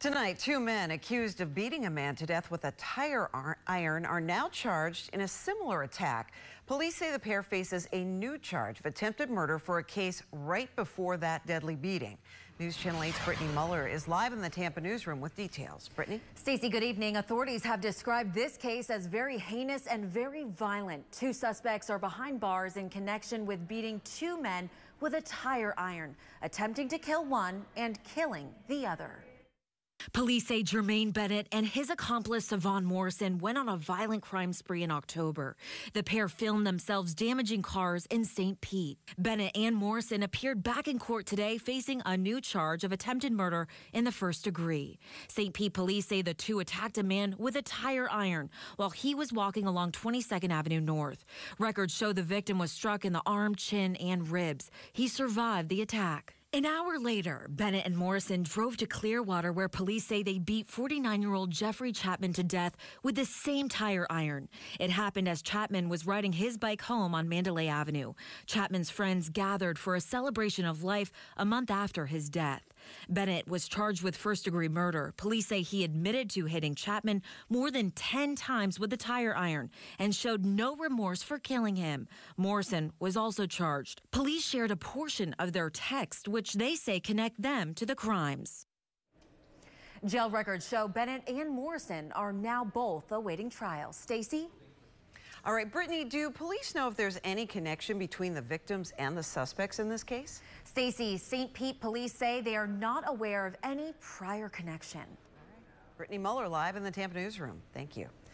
Tonight, two men accused of beating a man to death with a tire iron are now charged in a similar attack. Police say the pair faces a new charge of attempted murder for a case right before that deadly beating. News Channel 8's Brittany Muller is live in the Tampa newsroom with details. Brittany? Stacey, good evening. Authorities have described this case as very heinous and very violent. Two suspects are behind bars in connection with beating two men with a tire iron, attempting to kill one and killing the other. Police say Jermaine Bennett and his accomplice Savon Morrison went on a violent crime spree in October. The pair filmed themselves damaging cars in St. Pete. Bennett and Morrison appeared back in court today facing a new charge of attempted murder in the first degree. St. Pete police say the two attacked a man with a tire iron while he was walking along 22nd Avenue North. Records show the victim was struck in the arm, chin, and ribs. He survived the attack. An hour later, Bennett and Morrison drove to Clearwater, where police say they beat 49 year old Jeffrey Chapman to death with the same tire iron. It happened as Chapman was riding his bike home on Mandalay Avenue. Chapman's friends gathered for a celebration of life a month after his death. Bennett was charged with first degree murder. Police say he admitted to hitting Chapman more than 10 times with a tire iron and showed no remorse for killing him. Morrison was also charged. Police shared a portion of their text, which they say connect them to the crimes. Jail records show Bennett and Morrison are now both awaiting trial. Stacy? All right, Brittany, do police know if there's any connection between the victims and the suspects in this case? Stacy, St. Pete police say they are not aware of any prior connection. Brittany Muller live in the Tampa newsroom. Thank you.